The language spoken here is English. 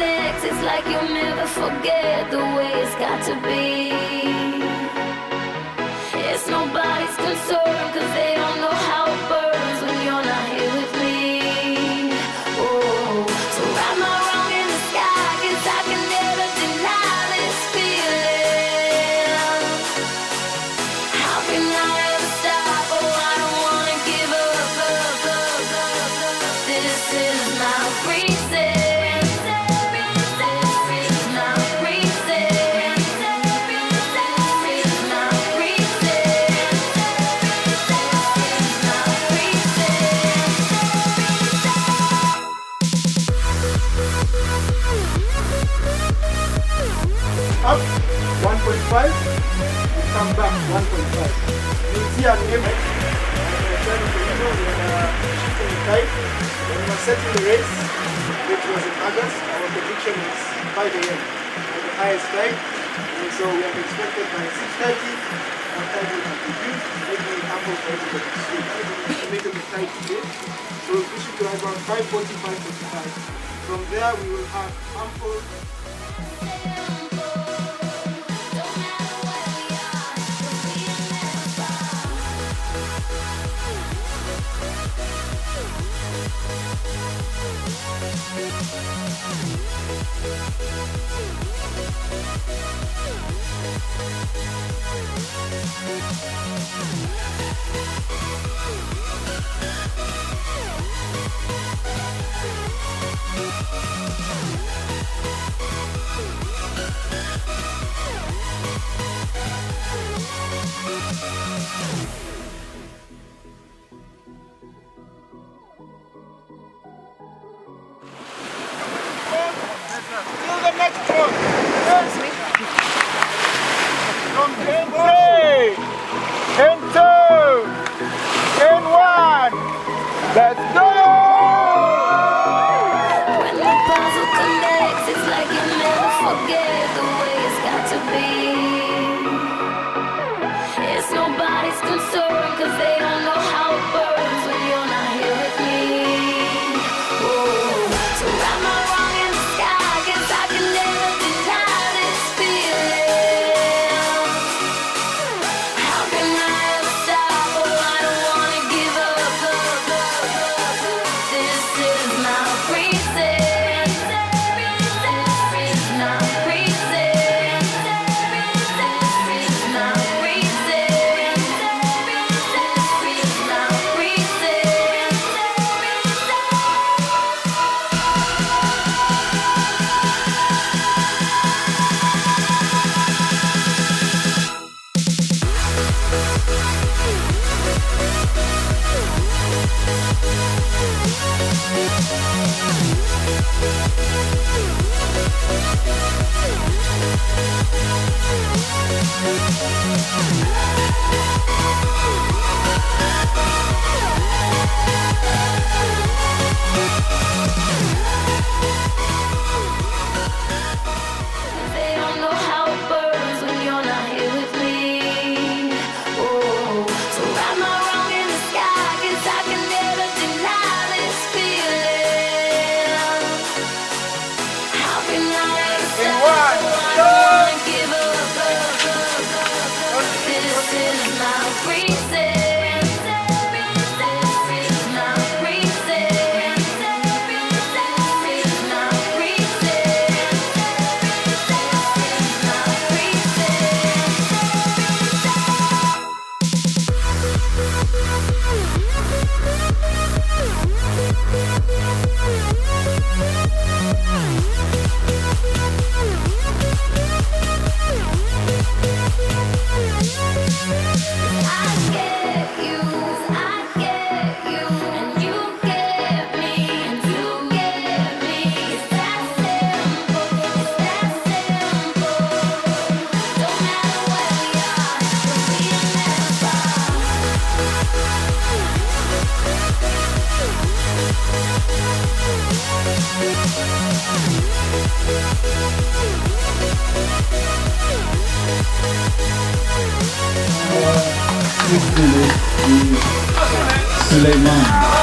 things. It's like you'll never forget the way it's got to be. It's nobody's concern, cause they don't know. Nitia Ndema when we were setting the race, which was in August, our prediction was 5 a.m. at the highest tide, And so we have expected by 6.30, our tide will have reduced, making it ample for everybody to sleep. We made a tight today, so we should arrive around 5.45, 45. From there we will have ample... Excuse the next one and three, two, one. Let's go! Süleyman.